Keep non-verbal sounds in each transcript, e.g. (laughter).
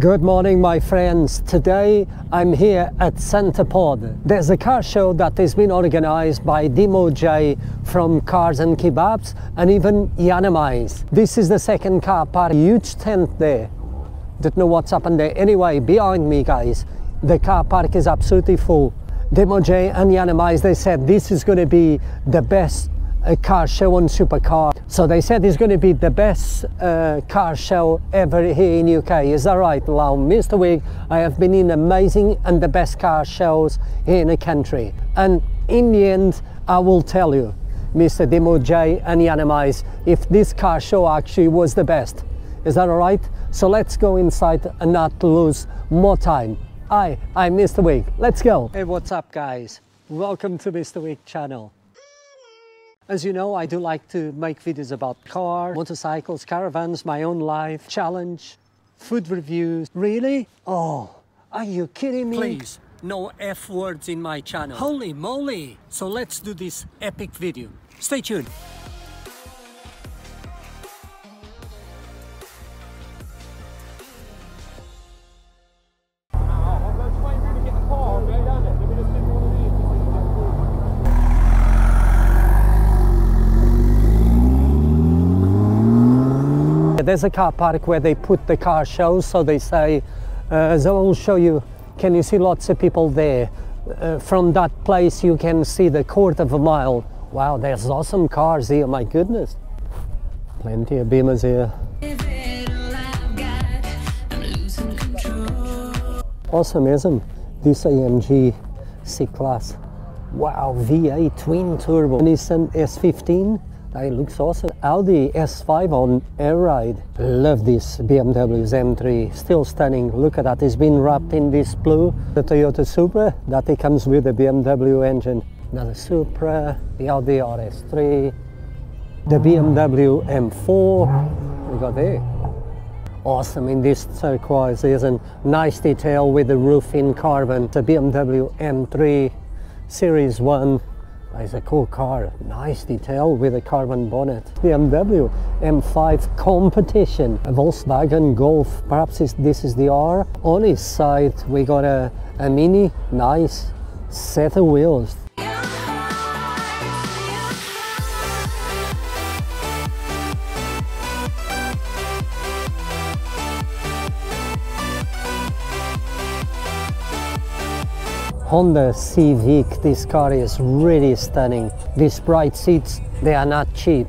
Good morning, my friends. Today I'm here at Santa Pod. There's a car show that has been organized by Dimo J from Cars and Kebabs and even Yanamize. This is the second car park, huge tent there. Don't know what's happened there. Anyway, behind me, guys, the car park is absolutely full. Dimo J and Yanamize, they said this is going to be the best a car show on supercar. So they said it's going to be the best uh, car show ever here in UK. Is that right, Lau? Mr. Wig, I have been in amazing and the best car shows here in the country. And in the end, I will tell you, Mr. Dimo J and Yanamize, if this car show actually was the best. Is that all right? So let's go inside and not lose more time. Hi, I'm Mr. Wig. Let's go. Hey, what's up, guys? Welcome to Mr. Wig channel. As you know, I do like to make videos about cars, motorcycles, caravans, my own life, challenge, food reviews. Really? Oh, are you kidding me? Please, no F words in my channel. Holy moly! So let's do this epic video. Stay tuned. There's a car park where they put the car shows, so they say, uh, so I'll show you, can you see lots of people there? Uh, from that place you can see the quarter of a mile. Wow, there's awesome cars here, my goodness. Plenty of Beamers here. Awesome, isn't this AMG C-Class? Wow, V8 twin turbo. Nissan S15 that looks awesome. Audi S5 on air ride. Love this BMW M3, still stunning. Look at that, it's been wrapped in this blue. The Toyota Supra, that it comes with the BMW engine. Another Supra, the Audi RS3, the BMW M4, we got there. Awesome in this turquoise, a nice detail with the roof in carbon. The BMW M3 Series 1 it's a cool car, nice detail with a carbon bonnet. The BMW M5 competition, a Volkswagen Golf, perhaps this is the R. On its side we got a, a mini, nice set of wheels. Honda Civic, this car is really stunning. These bright seats, they are not cheap.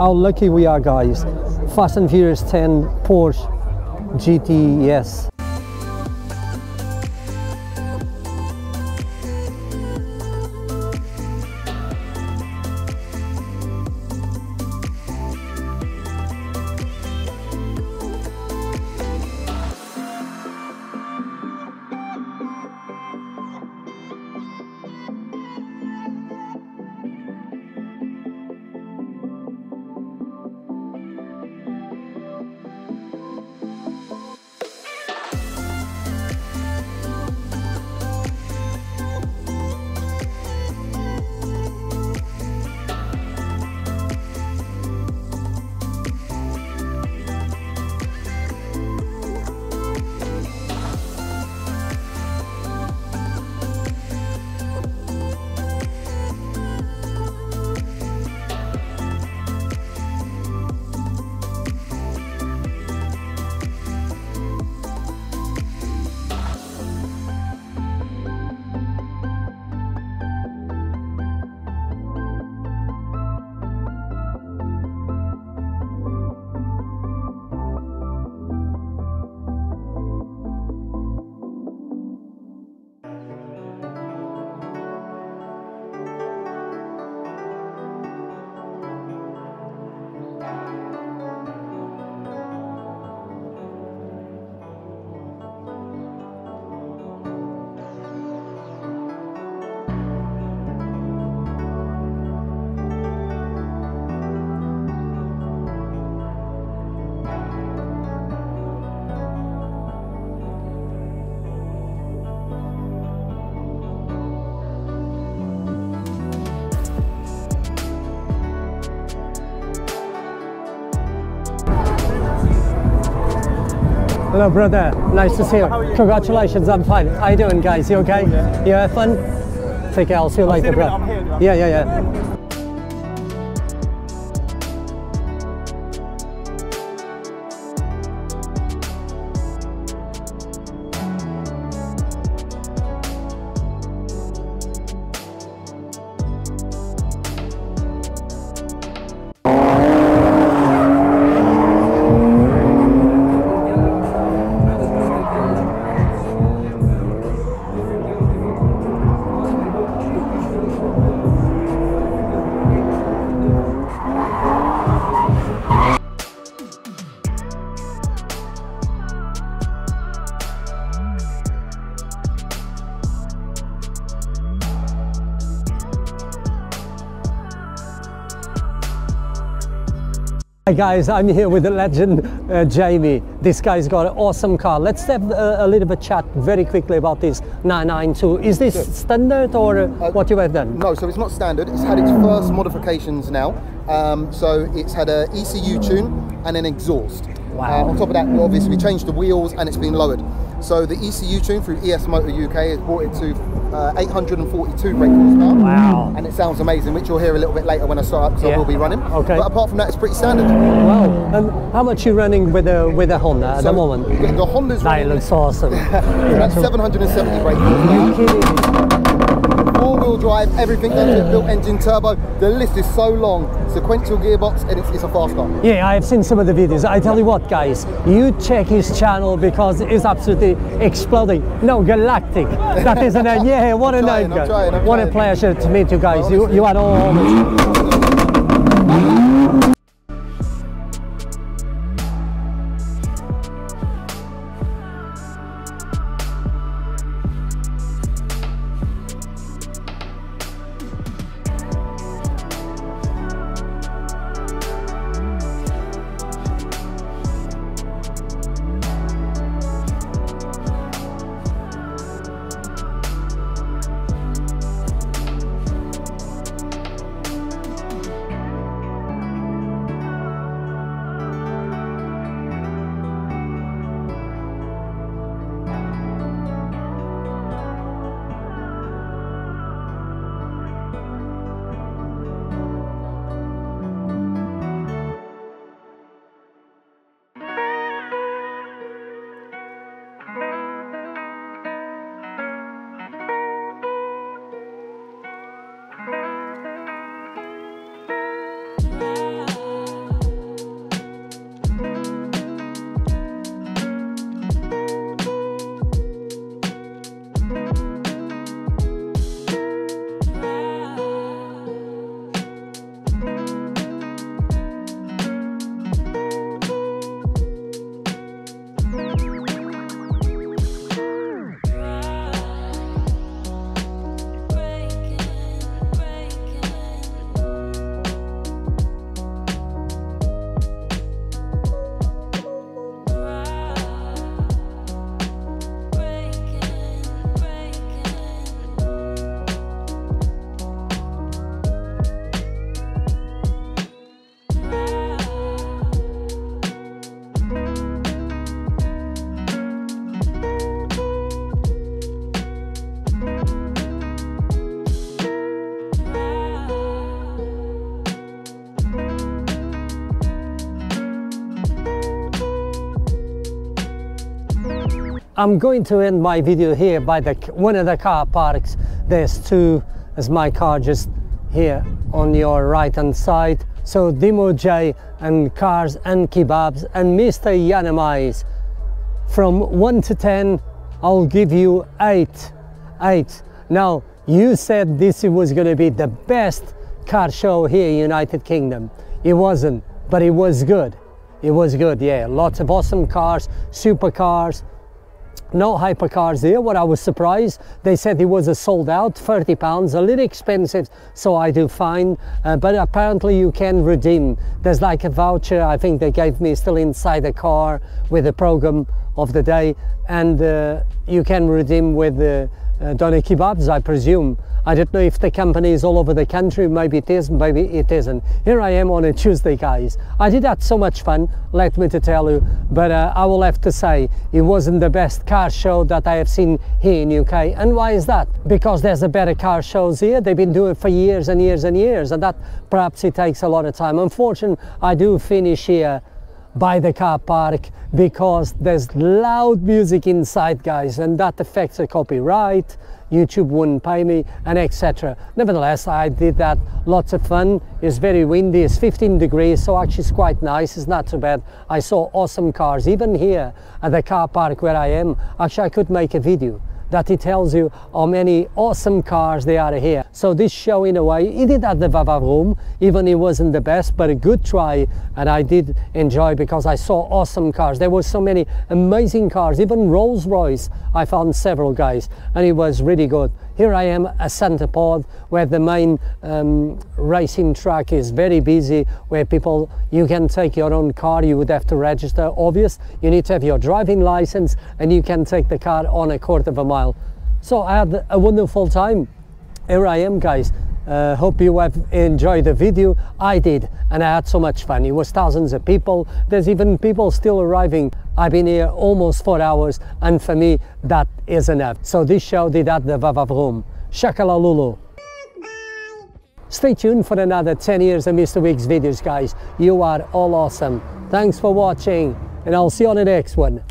How lucky we are, guys. Fast and Furious 10 Porsche GTS. Hello, brother. Nice to see you. Congratulations, I'm fine. How you doing, guys? You okay? yeah. You have fun? Take care. I'll see you later, in a bro. minute, here, I'm Yeah, yeah, yeah. Guys, I'm here with the legend uh, Jamie. This guy's got an awesome car. Let's have uh, a little bit chat very quickly about this 992. Is this standard or uh, what you have done? No, so it's not standard. It's had its first modifications now. Um, so it's had a ECU tune and an exhaust. Wow. Uh, on top of that, obviously we changed the wheels and it's been lowered. So the ECU tune through ES Motor UK has brought it to uh, 842 brake horsepower. Wow. And it sounds amazing, which you'll hear a little bit later when I start up, because Yeah. I will be running. Okay. But apart from that, it's pretty standard. Wow. And how much you running with a with a Honda at the moment? The, Honda's That running looks awesome. (laughs) That's 770 brake horsepower. Four-wheel drive, everything done to built engine turbo. The list is so long. Sequential gearbox, and it's, it's a fast car. Yeah, I've seen some of the videos. I tell you what, guys, you check his channel because it's absolutely exploding. No, galactic. That is an (laughs) yeah. What a trying, name, I'm trying, I'm What a pleasure to meet you guys. You you are all. I'm going to end my video here by the one of the car parks. There's two, as my car just here on your right hand side. So Dimo J and Cars and Kebabs and Mr. Yanamais. From 1 to 10, I'll give you 8. 8. Now, you said this was going to be the best car show here in United Kingdom. It wasn't, but it was good. It was good, yeah. Lots of awesome cars, supercars, no hypercars there. What I was surprised, they said it was a sold out, 30 pounds, a little expensive, so I do fine. Uh, but apparently you can redeem. There's like a voucher, I think they gave me still inside the car with the program of the day, and uh, you can redeem with the uh, Doner Kebabs, I presume. I don't know if the company is all over the country, maybe it is, maybe it isn't. Here I am on a Tuesday, guys. I did have so much fun, let me to tell you, but uh, I will have to say it wasn't the best car show that I have seen here in UK. And why is that? Because there's a better car shows here. They've been doing it for years and years and years, and that perhaps it takes a lot of time. Unfortunately, I do finish here by the car park because there's loud music inside guys and that affects the copyright YouTube wouldn't pay me and etc. Nevertheless, I did that, lots of fun. It's very windy, it's 15 degrees, so actually it's quite nice, it's not too bad. I saw awesome cars, even here at the car park where I am. Actually, I could make a video that it tells you how many awesome cars they are here. So this show in a way, it did at the Vavavoom, even it wasn't the best, but a good try and I did enjoy because I saw awesome cars. There were so many amazing cars, even Rolls Royce, I found several guys and it was really good. Here I am at Santa Pod where the main um, racing track is very busy where people, you can take your own car, you would have to register, obvious. You need to have your driving license and you can take the car on a quarter of a mile. So I had a wonderful time. Here I am guys. Uh, hope you have enjoyed the video. I did, and I had so much fun. It was thousands of people. There's even people still arriving. I've been here almost four hours, and for me, that is enough. So this show did at the Vavavoom. Shakalalulu Stay tuned for another 10 years of Mr. Wig's videos, guys. You are all awesome. Thanks for watching, and I'll see you on the next one.